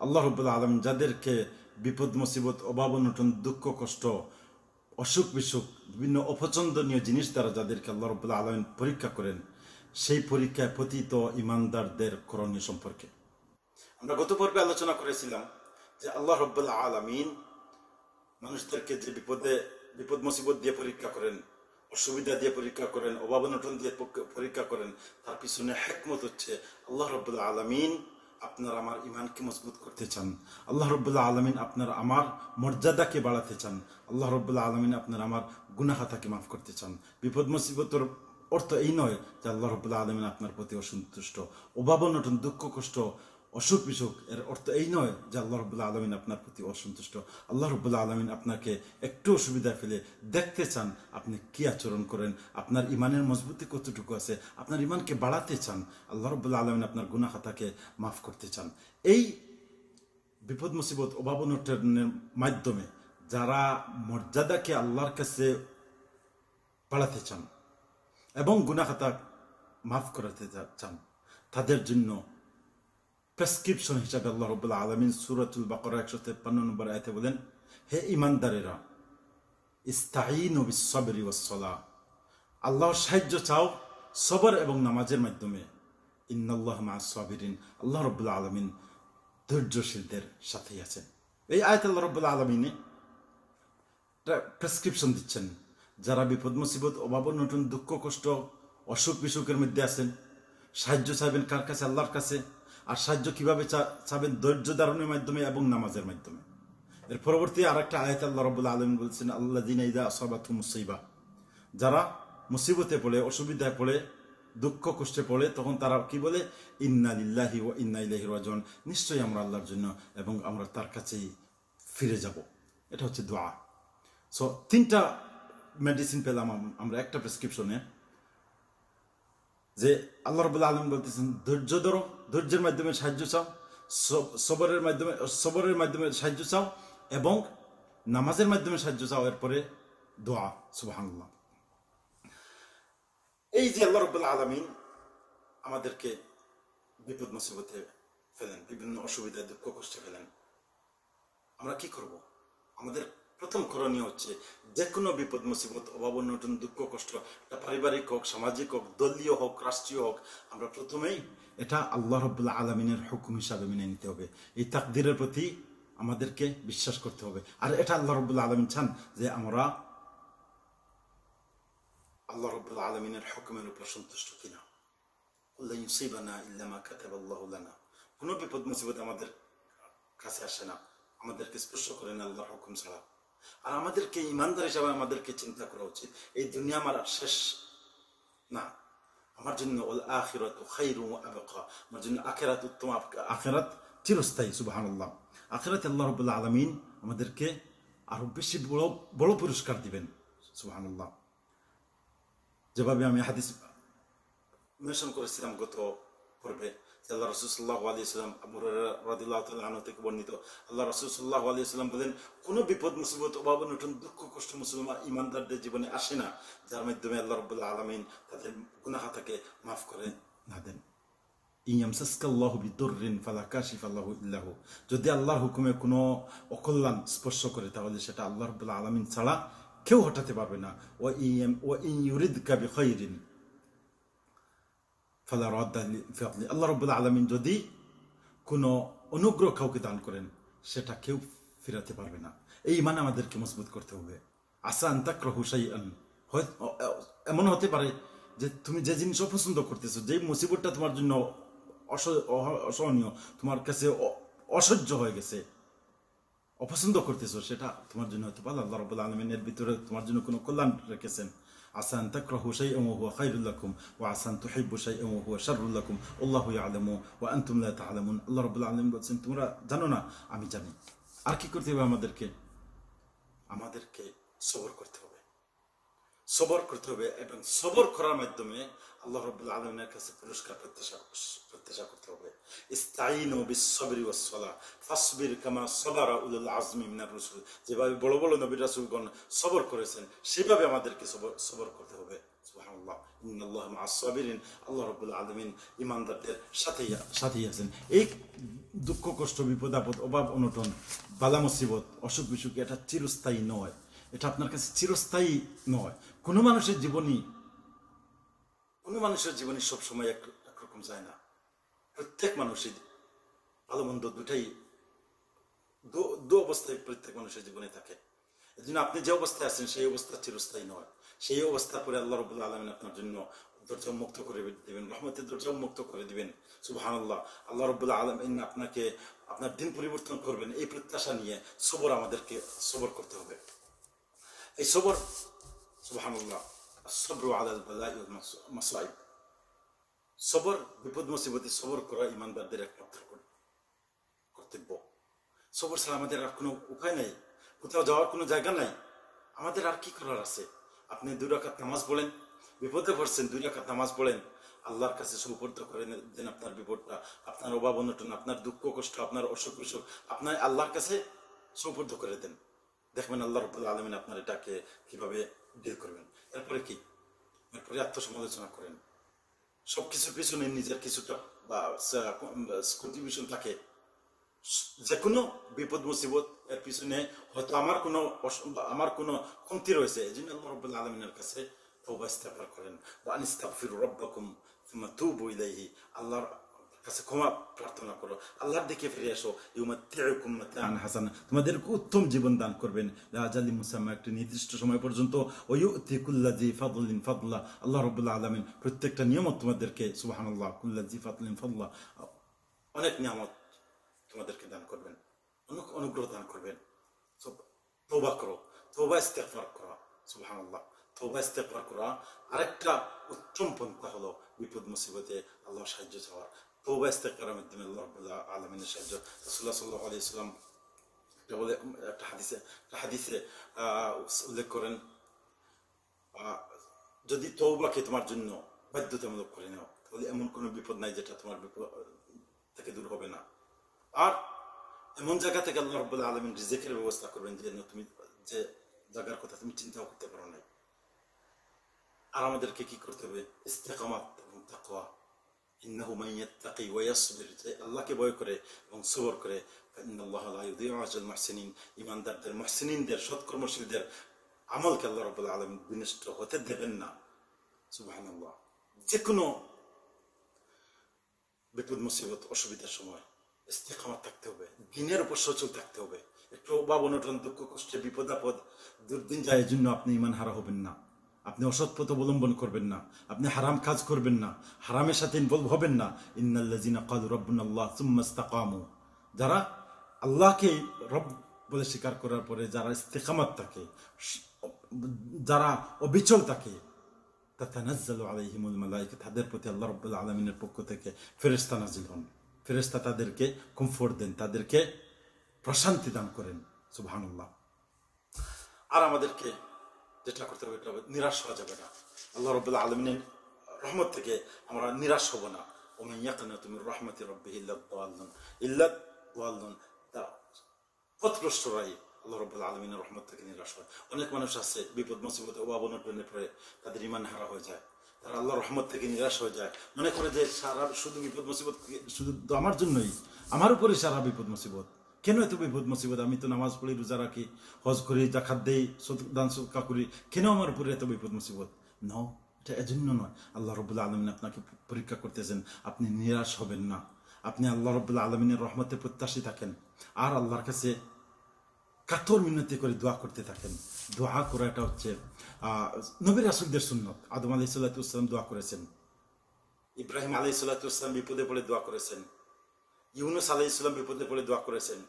আল্লাহ রব্বুল্লা আলম যাদেরকে বিপদ, মুসিবত, অভাব, অনটন, দুঃখ, কষ্ট, অসুখ, বিসুখ, বিভিন্ন অপছন্দনীয় জিনিস দ্বারা যাদেরকে আল্লাহ রব্বুল্লা আলমিন পরীক্ষা করেন, সেই পরীক্ষায় পতিত ইমানদারদের করণীয় সম্পর্কে। আমরা গত পর্বে আলোচনা করেছিলাম যে আল্লাহ রব্বুল্লা আলমিন মানুষদেরকে যে বিপদে, বিপদ, মুসিবত দিয়ে পরীক্ষা করেন, অসুবিধা দিয়ে পরীক্ষা করেন, অভাব, অনটন দিয়ে পরীক্ষা করেন, তার পিছনে হেকমত হচ্ছে আল্লাহ রব্বুল্লা আলমিন আপনার আমার ইমানকে মজবুত করতে চান। আল্লাহ রবুল্লাহ আলমিন আপনার আমার মর্যাদাকে বাড়াতে চান। আল্লাহ রবুল্লাহ আলমিন আপনার আমার গুনাহাতাকে মাফ করতে চান। বিপদ, মুসিবতর অর্থ এই নয় যে আল্লাহ রবুল্লাহ আলমিন আপনার প্রতি অসন্তুষ্ট, অভাব, অনটন, দুঃখ, কষ্ট অসুখ বিসুখ এর অর্থ এই নয় যে আল্লাহ রবুল্লা আলমিন আপনার প্রতি অসন্তুষ্ট। আল্লাহ রবুল্লা আলমিন আপনাকে একটু অসুবিধা ফেলে দেখতে চান আপনি কি আচরণ করেন, আপনার ইমানের মজবুতি কতটুকু আছে, আপনার ইমানকে বাড়াতে চান, আল্লাহ রবুল্লা আলমিন আপনার গুনা খাতাকে মাফ করতে চান। এই বিপদ, মুসিবত, অভাব, অনটনের মাধ্যমে যারা মর্যাদাকে আল্লাহর কাছে বাড়াতে চান এবং গুনা খাতা মাফ করাতে চান, তাদের জন্য প্রেসক্রিপশন হিসাবে আল্লাহ রবুল্লা আলমিন সুরতুল বাকর একশো তেপ্পান্ন নম্বর আয়তে বলেন, হে ইমানদারেরা ইস্তাইন বিশ্বরি ওসলা আল্লাহর সাহায্য চাও সবর এবং নামাজের মাধ্যমে। ইন্নাল্লাহ মা সাবিরিন। আল্লাহ রবুল্লা আলমিন ধৈর্যশীলদের সাথেই আছেন। এই আয়ত আল্লাহ রবুল্লা আলমিনে প্রেসক্রিপশন দিচ্ছেন, যারা বিপদ, মুসিবত, অভাব নতুন দুঃখ, কষ্ট অসুখ বিসুখের মধ্যে আছেন। সাহায্য চাইবেন কার কাছে? আল্লাহর কাছে। আর সাহায্য কীভাবে চাবেন? ধৈর্য ধারণের মাধ্যমে এবং নামাজের মাধ্যমে। এর পরবর্তী আর একটা আয়াত আল্লাহ রবুল্লা আলম বলছেন আল্লাহ দিন ইদা মুসিবা। যারা মুসিবতে পড়ে, অসুবিধায় পড়ে, দুঃখ কষ্টে পড়ে, তখন তারা কি বলে? ইন্না ও ইন্না ইলাহি রাজন নিশ্চয়ই আমরা আল্লাহর জন্য এবং আমরা তার কাছেই ফিরে যাব। এটা হচ্ছে দোয়া। সো তিনটা মেডিসিন পেলাম আমরা, একটা প্রেসক্রিপশনে যে আল্লাহ রবুল্লা আলম বলতেছেন, ধৈর্য ধরো, ধৈর্যের মাধ্যমে সাহায্য চাও, সব- সবরের মাধ্যমে সবরের মাধ্যমে সাহায্য চাও এবং নামাজের মাধ্যমে সাহায্য চাও, এরপরে দোয়া সুবাহান্লাহ এই যে আল্লাহ রবুল্লা আলমিন আমাদেরকে বিপদ মুসিবতে ফেলেন, বিভিন্ন অসুবিধায় দুঃখ কষ্টে ফেলেন, আমরা কি করব? আমাদের প্রথম করণীয় হচ্ছে যে কোনো বিপদ, মুসিবত, অভাব, অনটন, দুঃখ, কষ্ট, এটা পারিবারিক হোক, সামাজিক হোক, দলীয় হোক, রাষ্ট্রীয় হোক, আমরা প্রথমেই এটা আল্লাহ রব্বুল্লাহ আলমিনের হুকুম হিসাবে মেনে নিতে হবে। এই তাকদিরের প্রতি আমাদেরকে বিশ্বাস করতে হবে। আর এটা আল্লাহ রব্বুল্লাহ আলমিন চান যে আমরা আল্লাহ রব্বুল্লাহ আলমিনের হুকুমের উপর সন্তুষ্ট কিনা। কোনো বিপদ, মুসিবত আমাদের কাছে আসে না। আমাদেরকে স্পর্শ করে না আল্লাহর হুকুম ছাড়া। আর আমাদেরকে, ইমানদার হিসাবে আমাদেরকে চিন্তা করা উচিত, এই দুনিয়া আমার শেষ না। আমার জন্য ওল আখিরাত আমার জন্য আখেরাত উত্তম আখেরাত চিরস্থায়ী, সুবহানাল্লাহ। আখেরাত আল্লাহ রাব্বুল আলামিন আমাদেরকে আরও বেশি বড় বড় পুরস্কার দিবেন, সুবহানাল্লাহ। যেভাবে আমি হাদিস মেনশন করেছিলাম গত পর্বে আল্লাহ রসুল্লাহ আলিয়াল্লাম রাদিল্লাহ আনু থেকে বর্ণিত। আল্লাহ রসুল্লাহ আলিয়াল্লাম বলেন, কোনো বিপদ, মুসিবত অভাব নতুন দুঃখ, কষ্ট মুসলমান ইমানদারদের জীবনে আসে না, যার মাধ্যমে আল্লাহ রবুল্লাহ আলমিন তাদের গুনাহাতাকে মাফ করে না দেন। যদি আল্লাহর হুকুমে কোনো অকল্যাণ স্পর্শ করে, তাহলে সেটা আল্লাহ রাব্বুল আলামিন ছাড়া কেউ হটাতে পারবে না। ও ও ইন ইউরিদকা বিখাইরিন ফালা লিফাদলি আল্লাহ রাব্বুল আলামিন যদি কোনো অনুগ্রহ কাউকে দান করেন, সেটা কেউ ফেরাতে পারবে না। এই ইমান আমাদেরকে মজবুত করতে হবে। আসা আন্তাক্রহু শাইআন। হয় এমন হতে পারে যে তুমি যে জিনিস অপছন্দ করতেছো যে মুসিবতটা তোমার জন্য অসহনীয়, তোমার কাছে অসহ্য হয়ে গেছে অপছন্দ করতেছো, সেটা তোমার জন্য হতে পারে। আল্লাহ রাব্বুল আলামিনের ভিতরে তোমার জন্য কোনো কল্যাণ রেখেছেন। আসান তাকরাহু শাইআন ওয়া হুয়া খায়রুল লাকুম, ওয়া আসান তুহিব্বু শাইআন ওয়া হুয়া শাররুল লাকুম। আল্লাহু ইয়ালামু ওয়া আনতুম লা তা'লামুন। আল্লাহ রাব্বুল আলামিন বলেন তোমরা জানো না, আমি জানি। আর কি করতে হবে আমাদেরকে? আমাদেরকে সবর করতে হবে। সবর করতে হবে এবং সবর করার মাধ্যমে আল্লাহ রবুল্লা আলমের কাছে পুরস্কার প্রত্যাশা প্রত্যাশা করতে হবে। ইস্তাইন ও বিশ্বরি ও সলা ফাসবির কামা উল্লাহ আজমি মিনার যেভাবে বড় বড় রাসুলগণ সবর করেছেন, সেভাবে আমাদেরকে সবর করতে হবে। সুবহানাল্লাহ। ইন্নাল্লাহ মা'আস সাবিরিন। আল্লাহ রাব্বুল আলামিন সাথেই আছেন। এই দুঃখ, কষ্ট, বিপদ, আপদ, অভাব, অনটন, বালা, মুসিবত, অসুখ, বিসুখ, এটা চিরস্থায়ী নয়। এটা আপনার কাছে চিরস্থায়ী নয়। কোনো মানুষের জীবনই কোনো মানুষের জীবনে সবসময় এক একরকম যায় না। প্রত্যেক মানুষের ভালো মন্দ দুটাই দু- অবস্থায় প্রত্যেক মানুষের জীবনে থাকে। এই জন্য আপনি যে অবস্থায় আছেন, সেই অবস্থা চিরস্থায়ী নয়। সেই অবস্থার পরে আল্লাহ রবুল্লা আলমিন আপনার জন্য দরজা মুক্ত করে দিবেন, রহমতের দরজা মুক্ত করে দিবেন। সুবাহান আল্লাহ আল্লাহ রবুল্লা আলমিন আপনাকে আপনার দিন পরিবর্তন করবেন। এই প্রত্যাশা নিয়ে সবর আমাদেরকে সবর করতে হবে। এই সবর সুবাহান আল্লাহ সবর আলাল মাসাইব সবর, বিপদ মুসিবতে সবর করা ইমানদারদের একমাত্র কর- কর্তব্য। সবর ছাড়া আমাদের আর কোনো উপায় নেই। কোথাও যাওয়ার কোনো জায়গা নাই। আমাদের আর কি করার আছে? আপনি দুই রাকাত নামাজ পড়েন, বিপদে পড়ছেন, দুই রাকাত নামাজ পড়েন। আল্লাহর কাছে সুপর্দ করে দেন আপনার বিপদটা। আপনার অভাব, অনটন, আপনার দুঃখ, কষ্ট, আপনার অসুখ, বিসুখ, আপনার আল্লাহর কাছে সুপর্দ করে দেন। দেখবেন আল্লাহ রব্বুল আলমিন আপনার এটাকে কীভাবে ডিল করবেন। এরপরে কি? এরপরে আত্মসমালোচনা করেন। সবকিছুর পিছনে নিজের কিছুটা বা কন্ট্রিবিউশন থাকে। যে কোনো বিপদ, মুসিবত এর পিছনে হয়তো আমার কোনো বা আমার কোনো কমতি রয়েছে। এই জন্য আল্লাহ রব্বুল আলমিনের কাছে তৌবা ইস্তাফার করেন। আনিস্তাগফিরু তুমি তু তুবু ইলাইহি। আল্লাহর ক্ষমা প্রার্থনা করো। আল্লাহর দিকে ফিরে আসো। মাতাআন হাসানা। উত্তম জীবন দান করবেন। লা আজালি মুসাম্মা, একটি নির্দিষ্ট সময় পর্যন্ত ওয়ুতি কুল্লাজি ফাদলিন ফাদলা। আল্লাহ রাব্বুল আলামিন প্রত্যেকটা নিয়ামত তোমাদেরকে, সুবহানাল্লাহ কুল্লাজি ফাদলিন ফাদলা, অনেক নিয়ামত তোমাদেরকে দান করবেন। অনেক অনুগ্রহ দান করবেন। সব- তৌবা করো। তৌবা ইস্তেগফার করা, সুবহানাল্লাহ। তৌবা ইস্তেগফার করা আরেকটা উত্তম পন্থা হলো বিপদ মুসিবতে আল্লাহ সাহায্য চাওয়া তৌবা ইস্তেগফারের মাধ্যমে আলামিনের সাহায্য আলাইহি সাল্লাম এটা বলে একটা হাদিসে একটা হাদিসে উল্লেখ করেন যদি তৌবাকে তোমার জন্য বাধ্যতামূলক করে নাও তাহলে এমন কোনো বিপদ নাই যেটা তোমার বিপদ থেকে দূর হবে না আর এমন জায়গা থেকে আল্লাহ রব্বুল আলমিন রিজেকের ব্যবস্থা করবেন যে তুমি যে জায়গার কথা তুমি চিন্তাও করতে পারো নাই আর আমাদেরকে কি করতে হবে ইস্তেকামাত এবং তাকওয়া ইন্নাহু ইয়াত্তাকি ওয়া ইয়াসবির যে আল্লাহকে ভয় করে এবং সবর করে ইন্নাল্লাহ লা ইউদিউ আজরাল মুহসিনিন ইমানদারদের মুহসিনিনদের সৎকর্মশীলদের আমলকে আল্লাহ রাব্বুল আলামিন বিনষ্ট হতে দেবেন না সুবহানাল্লাহ যে কোনো বিপদ মুসিবত অসুবিধার সময় ইস্তেকামাত থাকতে হবে দিনের উপর সচল থাকতে হবে একটু অভাব অনটন দুঃখ কষ্টে বিপদ আপদ দুর্দিন যায় জন্য আপনি ইমান হারা হবেন না আপনি অসৎ পথ অবলম্বন করবেন না। আপনি হারাম কাজ করবেন না। হারামের সাথে ইনভলভ হবেন না। সুম্মা ইসতাকামু। যারা আল্লাহকে রব বলে স্বীকার করার পরে যারা ইস্তেকামাত থাকে, যারা অবিচল থাকে, তাতানাজ্জালু আলাইহিমুল মালাইকা, তাদের প্রতি আল্লাহ রাব্বুল আলামিনের পক্ষ থেকে ফেরেশতা নাজিল হন। ফেরেশতা তাদেরকে কমফোর্ট দেন, তাদেরকে প্রশান্তি দান করেন। সুবহানাল্লাহ। আর আমাদেরকে যেটা করতে হবে নিরাশ হওয়া যাবে না। আল্লাহ রাব্বুল আলামিনের রহমত থেকে আমরা নিরাশ হব না। ওমান ইয়াকনাতু মির রাহমাতি রাব্বিহি ইল্লা দাল্লুন ইল্লা দাল্লুন তারা পথভ্রষ্টরাই আল্লাহ রব্বুল আলমিনের রহমত থেকে নিরাশ হয়। অনেক মানুষ আছে, বিপদ, মুসিবতে অভাব অনটনে পড়ে তাদের ইমান হারা হয়ে যায়। তারা আল্লাহ রহমত থেকে নিরাশ হয়ে যায়। মনে করে যে সারা শুধু বিপদ, মুসিবত, শুধু তো আমার জন্যই, আমার উপরে সারা বিপদ, মুসিবত। কেন এত বিপদ মুসিবত? আমি তো নামাজ পড়ি রোজা রাখি হজ করি জাকাত দেই দান সদকা করি। কেন আমার উপরে এত বিপদ মুসিবত? ন এটা এজন্য নয়। আল্লাহ রবুল্লা আলমিন আপনাকে পরীক্ষা করতেছেন আপনি নিরাশ হবেন না। আপনি আল্লাহ রবুল্লা আলমিনের রহমতে প্রত্যাশী থাকেন। আর আল্লাহর কাছে কাতর মিনতি করে দোয়া করতে থাকেন। দোয়া করাটা হচ্ছে আহ, নবী রাসুলদের সুন্নত। আদম আলি সাল্লাহাম দোয়া করেছেন। ইব্রাহিম আলাই সাল্লাহাম বিপদে পড়ে দোয়া করেছেন। ইউনুস আলাই ইসলাম বিপদে পড়ে দোয়া করেছেন।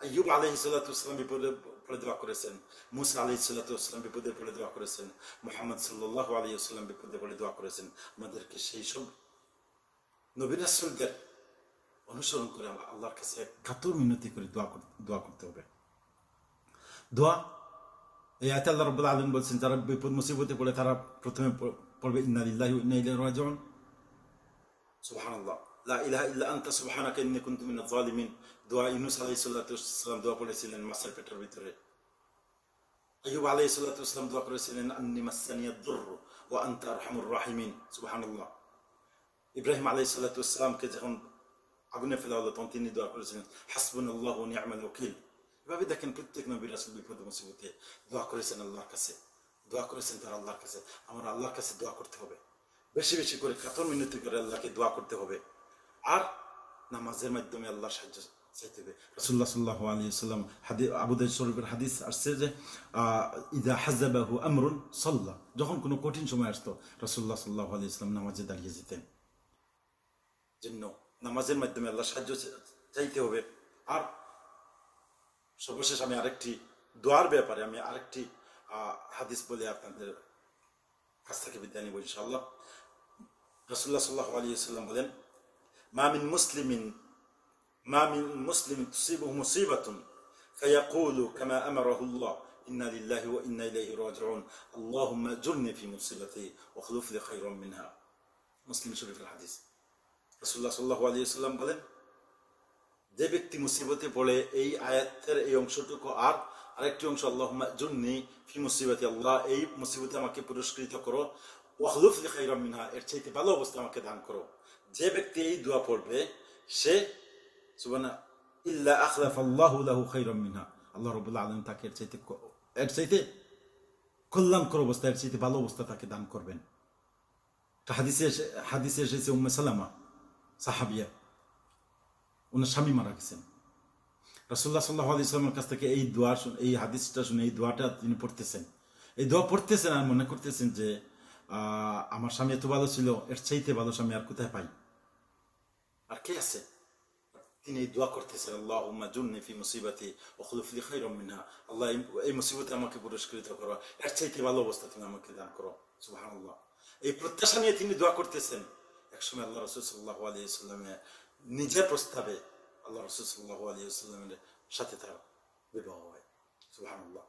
আইয়ুব আলহি সাল্লাহাম বিপদে পড়ে দোয়া করেছেন। মুসা আলি সাল্লাহাম বিপদে পড়ে দোয়া করেছেন। মোহাম্মদ সাল্লাহ আলী সাল্লাম বিপদে পড়ে দোয়া করেছেন। আমাদেরকে সেই সব নবী রাসুলদের অনুসরণ করে আল্লাহর কাছে কাতর মিনতি করে দোয়া দোয়া করতে হবে। দোয়া, এই আয়াতে আল্লাহ রাব্বুল আলামিন বলছেন, যারা বিপদ মুসিবতে পড়ে তারা প্রথমে পড়বে ইন্না লিল্লাহি ওয়া ইন্না রাজিউন। সুবহানাল্লাহ। লা ইলাহা ইল্লা আনতা সুবহানাকা ইন্নী কুনতু মিনাজ জালিমিন দোয়া ইউনূস আলাইহিস সালাতু ওয়াসসালাম দোয়া পড়েছিলেন মাছের পেটের ভিতরে আইয়ুব আলাইহিস সালাতু ওয়াসসালাম দোয়া করেছিলেন আন্নী মাসানিয়াদ দুররু ওয়া আনতা আরহামুর রাহিমিন সুবহানাল্লাহ ইব্রাহিম আলাইহিস সালাতু ওয়াসসালামকে যখন আগুনে ফেলা হলো তখন তিনি দোয়া করেছিলেন হাসবুন আল্লাহ নিয়ামাল ওকিল এভাবে দেখেন প্রত্যেক নবী রাসুল বিপদ মুসিবতে দোয়া করেছেন আল্লাহর কাছে দোয়া করেছেন তার আল্লাহর কাছে আমার আল্লাহর কাছে দোয়া করতে হবে বেশি বেশি করে কাতর মিনতি করে আল্লাহকে দোয়া করতে হবে আর নামাজের মাধ্যমে আল্লাহর সাহায্য চাইতে হবে রসুল্লাহ সাল্লাহ আলী সাল্লাম হাদি আবুদাই শরীফের হাদিস আসছে যে ইদা হাজাবাহু আমরুন সাল্লাহ যখন কোনো কঠিন সময় আসতো রসুল্লাহ সাল্লাহ আলী ইসলাম নামাজে দাঁড়িয়ে যেতেন। জন্য নামাজের মাধ্যমে আল্লাহ সাহায্য চাইতে হবে। আর সর্বশেষ আমি আরেকটি দোয়ার ব্যাপারে আমি আরেকটি হাদিস বলে আপনাদের কাছ থেকে বিদ্যা নিব ইনশাআল্লাহ। রসুল্লাহ সাল্লাহ আলী সাল্লাম বলেন মামিন মুসলিমিন ما من مسلم تصيبه مصيبة فيقول كما أمره الله إنا لله وإنا إليه راجعون اللهم أجرني في مصيبتي واخلف لي خيرا منها মুসলিম শরীফের হাদিস রসুল্লাহ সাল্লাহ আলী সাল্লাম বলেন যে ব্যক্তি মুসিবতে পড়ে এই আয়াতের এই অংশটুকু আর আরেকটি অংশ আল্লাহ জুন্নি ফি মুসিবতি আল্লাহ এই মুসিবতে আমাকে পুরস্কৃত করো ওয়াহলুফ খাইরাম মিনহা এর চাইতে ভালো অবস্থা আমাকে দান করো যে ব্যক্তি এই দোয়া পড়বে, সে ভালো অবস্থা তাকে দান করবেন। সাহাবিয়া। স্বামী মারা গেছেন। কাছ থেকে এই এই হাদিসটা শুনে এই দোয়াটা তিনি পড়তেছেন। এই দোয়া পড়তেছেন আর মনে করতেছেন যে আমার স্বামী এত ভালো ছিল, এর চাইতে ভালো স্বামী আর কোথায় পাই? আর কে আছে? তিনি দোয়া করতেছেন আল্লাহ জুন্নি ফি মুসিবাতি ওখলুফ লি খাইরাম মিনহা। আল্লাহ এই- মুসিবতে আমাকে পুরস্কৃত করো। এর চাইতে ভালো অবস্থা তুমি আমাকে দান করো। সুবহানাল্লাহ। এই প্রত্যাশা নিয়ে তিনি দোয়া করতেছেন। একসময় আল্লাহ রসুল সাল্লাহ আলী নিজের প্রস্তাবে আল্লাহ রসুল সাল্লাহ সাথে তার বিবাহ হয়। সুবহানাল্লাহ।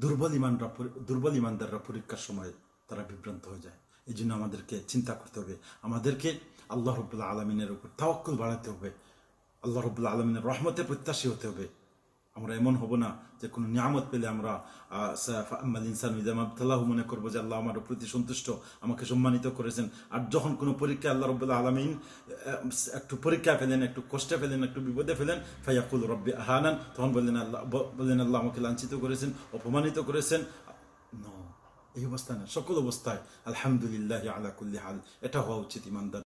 দুর্বল ইমানরা দুর্বল ইমানদাররা পরীক্ষার সময় তারা বিভ্রান্ত হয়ে যায়। এই জন্য আমাদেরকে চিন্তা করতে হবে। আমাদেরকে আল্লাহ রবুল্লাহ আলমিনের উপর তাওয়াক্কুল বাড়াতে হবে। আল্লাহ রবুল্লাহ আলমিনের রহমতে প্রত্যাশী হতে হবে। আমরা এমন হব না যে কোনো নিয়ামত পেলে আমরা ইনসান মনে করব যে আল্লাহ আমার প্রতি সন্তুষ্ট, আমাকে সম্মানিত করেছেন। আর যখন কোনো পরীক্ষা আল্লাহ রবুল্লাহ আলমিন একটু পরীক্ষা ফেলেন, একটু কষ্টে ফেলেন, একটু বিপদে ফেলেন ফাইয়াকুল রব্বি আহানান, তখন বললেন আল্লাহ বললেন আল্লাহ আমাকে লাঞ্ছিত করেছেন, অপমানিত করেছেন। এই অবস্থায় না সকল অবস্থায় আলহামদুলিল্লাহ আলা কুল্লি হাল। এটা হওয়া উচিত ইমানদার।